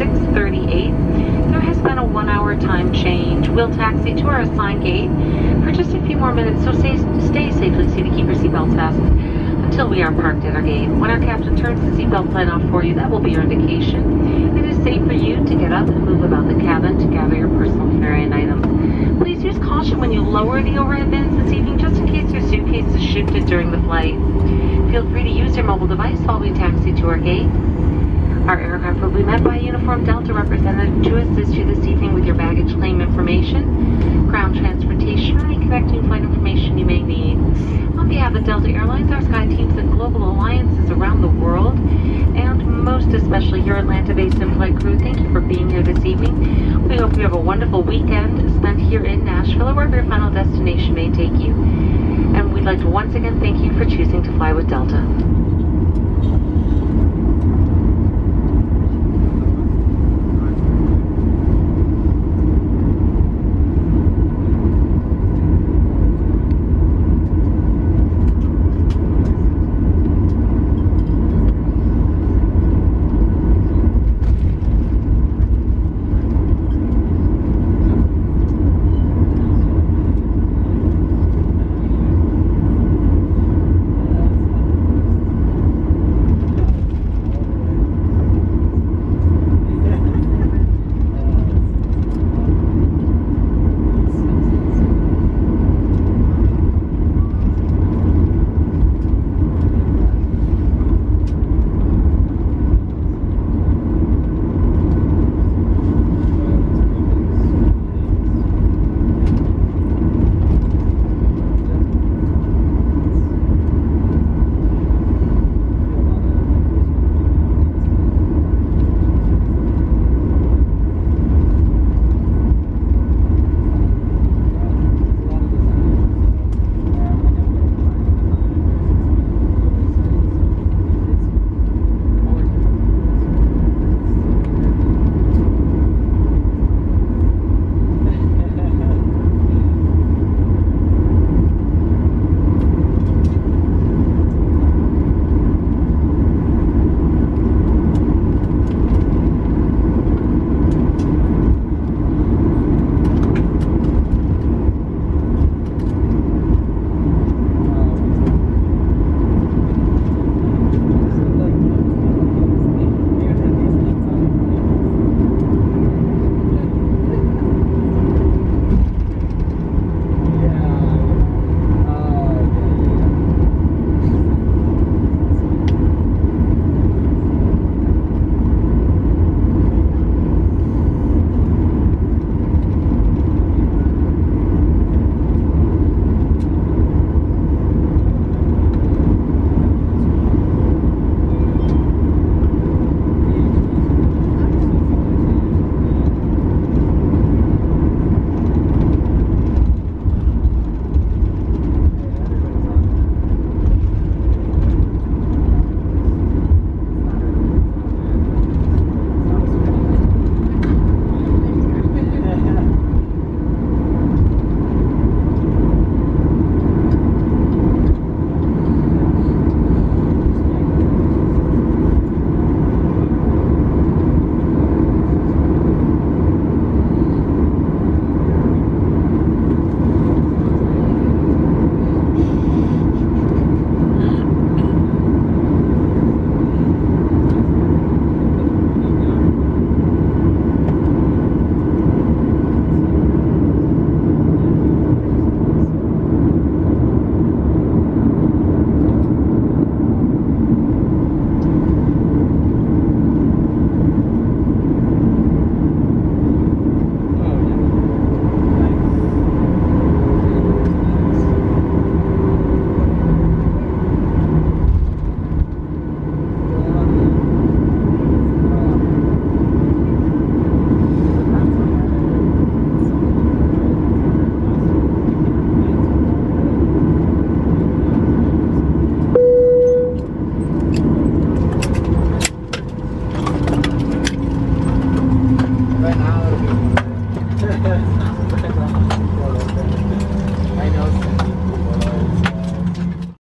6.38. There has been a one-hour time change. We'll taxi to our assigned gate for just a few more minutes, so stay, stay safely. See to keep your seatbelts fastened until we are parked at our gate. When our captain turns the seatbelt sign off for you, that will be your indication. It is safe for you to get up and move about the cabin to gather your personal carry-on items. Please use caution when you lower the overhead bins this evening, just in case your suitcase is shifted during the flight. Feel free to use your mobile device while we taxi to our gate. Our aircraft will be met by a uniformed Delta representative to assist you this evening with your baggage claim information, ground transportation, or any connecting flight information you may need. On behalf of Delta Airlines, our Sky teams and global alliances around the world, and most especially your Atlanta-based in-flight crew, thank you for being here this evening. We hope you have a wonderful weekend spent here in Nashville or wherever your final destination may take you. And we'd like to once again thank you for choosing to fly with Delta.